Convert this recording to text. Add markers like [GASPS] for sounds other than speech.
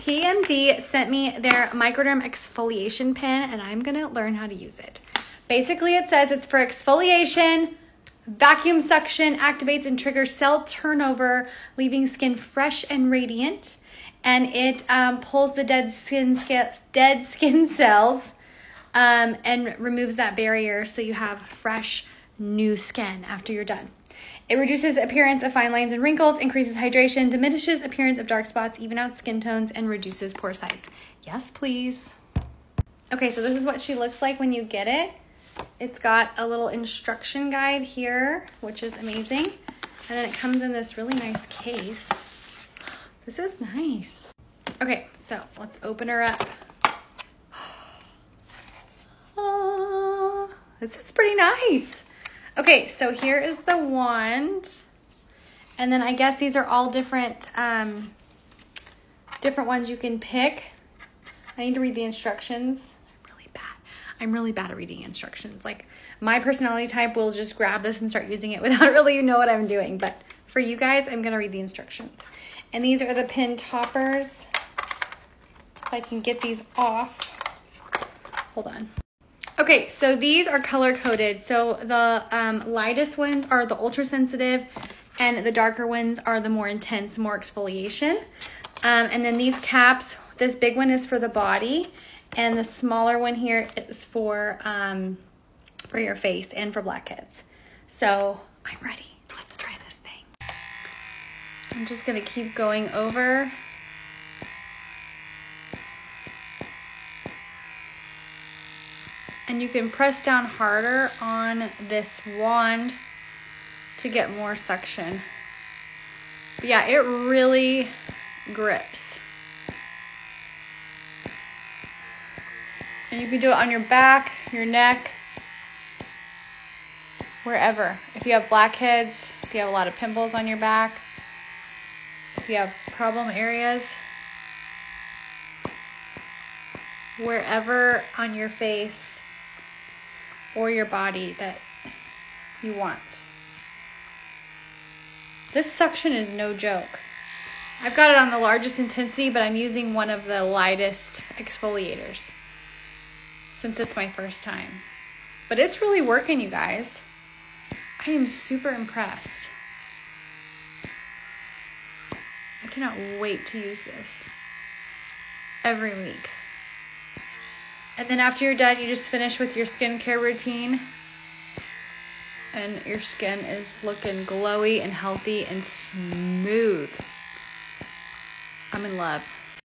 PMD sent me their Microderm exfoliation pen and I'm gonna learn how to use it. Basically, it says it's for exfoliation, vacuum suction, activates and triggers cell turnover, leaving skin fresh and radiant. And it um, pulls the dead skin, dead [LAUGHS] skin cells um, and removes that barrier so you have fresh, new skin after you're done. It reduces appearance of fine lines and wrinkles, increases hydration, diminishes appearance of dark spots, even out skin tones, and reduces pore size. Yes, please. Okay, so this is what she looks like when you get it. It's got a little instruction guide here, which is amazing. And then it comes in this really nice case. This is nice. Okay, so let's open her up. Oh, [GASPS] this is pretty nice. Okay, so here is the wand. And then I guess these are all different, um, different ones you can pick. I need to read the instructions. I'm really bad. I'm really bad at reading instructions. Like my personality type will just grab this and start using it [LAUGHS] without really know what I'm doing. But for you guys, I'm gonna read the instructions. And these are the pin toppers. If I can get these off. Hold on. Okay, so these are color coded. So the um, lightest ones are the ultra sensitive and the darker ones are the more intense, more exfoliation. Um, and then these caps, this big one is for the body and the smaller one here is for, um, for your face and for blackheads. So I'm ready. Let's try this thing. I'm just gonna keep going over and you can press down harder on this wand to get more suction. But yeah, it really grips. And you can do it on your back, your neck, wherever. If you have blackheads, if you have a lot of pimples on your back, if you have problem areas, wherever on your face or your body that you want. This suction is no joke. I've got it on the largest intensity, but I'm using one of the lightest exfoliators since it's my first time. But it's really working, you guys. I am super impressed. I cannot wait to use this every week. And then after you're done, you just finish with your skincare routine. And your skin is looking glowy and healthy and smooth. I'm in love.